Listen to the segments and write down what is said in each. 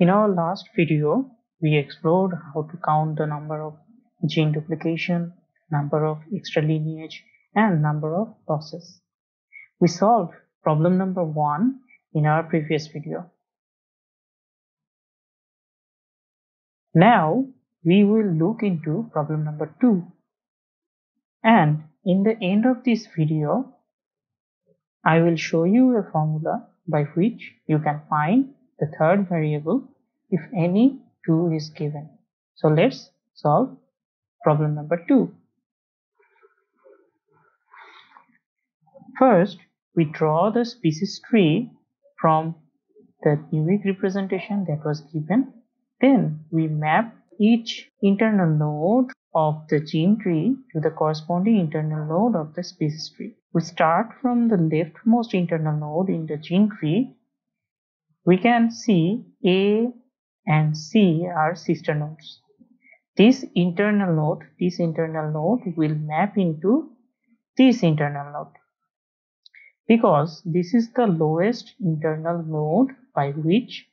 In our last video, we explored how to count the number of gene duplication, number of extra lineage, and number of losses. We solved problem number one in our previous video. Now we will look into problem number two. And in the end of this video, I will show you a formula by which you can find the third variable if any 2 is given. So let's solve problem number 2. First, we draw the species tree from the numeric representation that was given. Then we map each internal node of the gene tree to the corresponding internal node of the species tree. We start from the leftmost internal node in the gene tree. We can see A and C are sister nodes. This internal node, this internal node will map into this internal node. Because this is the lowest internal node by which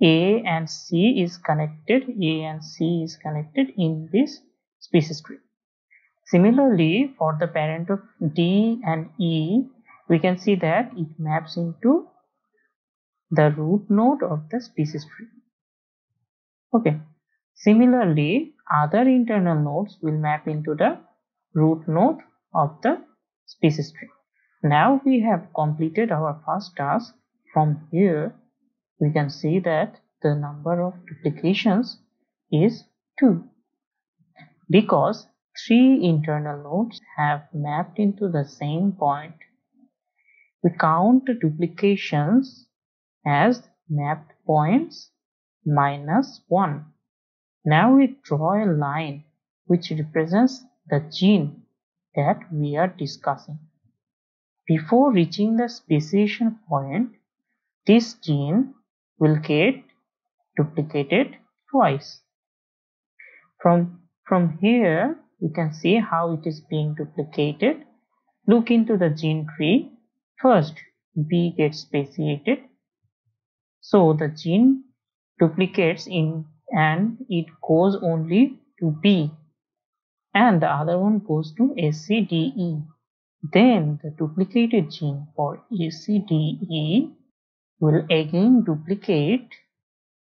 A and C is connected, A and C is connected in this species tree. Similarly, for the parent of D and E, we can see that it maps into the root node of the species tree. Okay. Similarly, other internal nodes will map into the root node of the species tree. Now we have completed our first task. From here, we can see that the number of duplications is 2 because three internal nodes have mapped into the same point. We count the duplications as mapped points minus 1. Now we draw a line which represents the gene that we are discussing. Before reaching the speciation point, this gene will get duplicated twice. From, from here, you can see how it is being duplicated. Look into the gene tree. First, B gets speciated. So the gene duplicates in and it goes only to B and the other one goes to ACDE. Then the duplicated gene for ACDE will again duplicate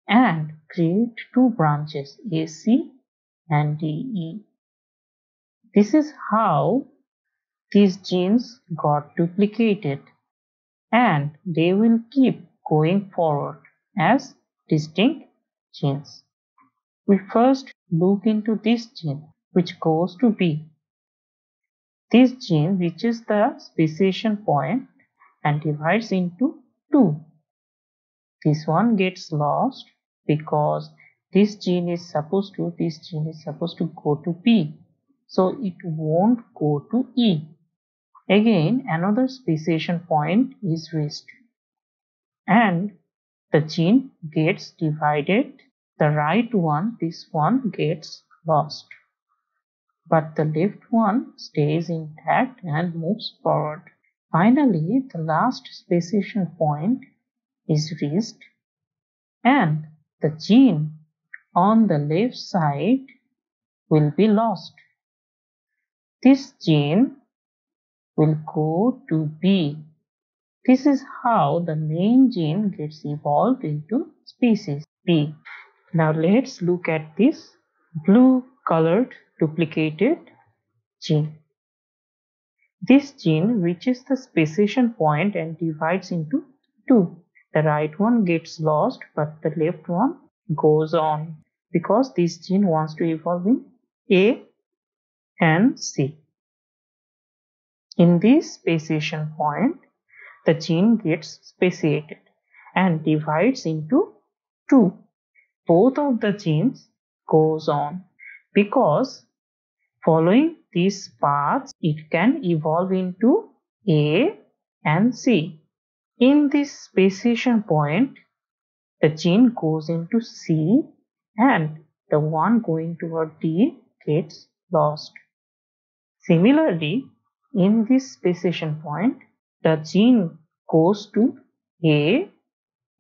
and create two branches AC and DE. This is how these genes got duplicated and they will keep going forward as distinct genes. We first look into this gene which goes to B. This gene reaches the speciation point and divides into two. This one gets lost because this gene is supposed to this gene is supposed to go to B. So it won't go to E. Again another speciation point is reached and the gene gets divided. The right one this one gets lost. But the left one stays intact and moves forward. Finally the last speciation point is reached. And the gene on the left side will be lost. This gene will go to B this is how the main gene gets evolved into species B. Now let's look at this blue colored duplicated gene. This gene reaches the speciation point and divides into two. The right one gets lost but the left one goes on because this gene wants to evolve in A and C. In this speciation point, the gene gets speciated and divides into two. Both of the genes goes on because following these paths it can evolve into A and C. In this speciation point the gene goes into C and the one going toward D gets lost. Similarly, in this speciation point, the gene goes to A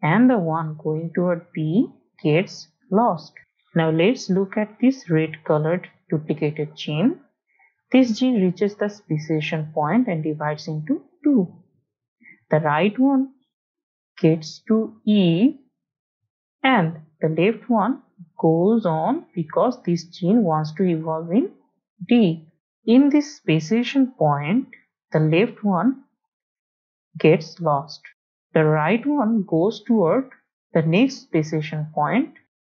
and the one going toward B gets lost. Now let's look at this red colored duplicated gene. This gene reaches the speciation point and divides into two. The right one gets to E and the left one goes on because this gene wants to evolve in D. In this speciation point, the left one gets lost. The right one goes toward the next speciation point.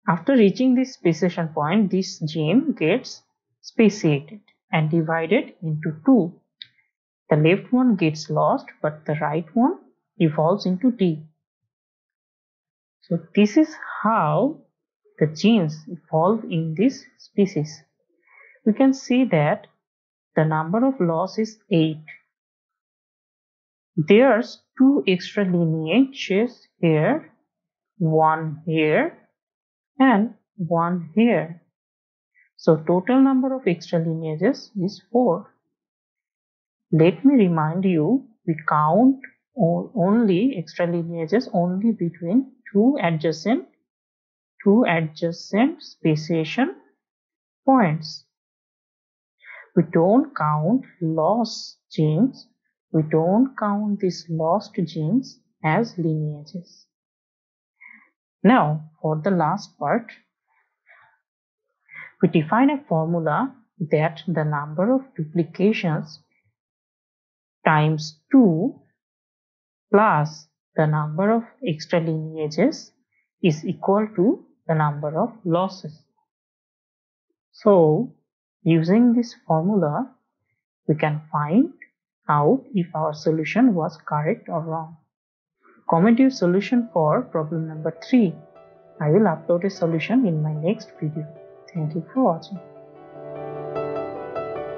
After reaching this speciation point, this gene gets speciated and divided into two. The left one gets lost, but the right one evolves into D. So this is how the genes evolve in this species. We can see that the number of loss is 8. There's two extra lineages here, one here and one here. So total number of extra lineages is 4. Let me remind you, we count only extra lineages only between two adjacent two adjacent speciation points. We don't count loss genes. We don't count these lost genes as lineages. Now, for the last part, we define a formula that the number of duplications times 2 plus the number of extra lineages is equal to the number of losses. So, using this formula, we can find out if our solution was correct or wrong. Comment your solution for problem number 3. I will upload a solution in my next video. Thank you for watching.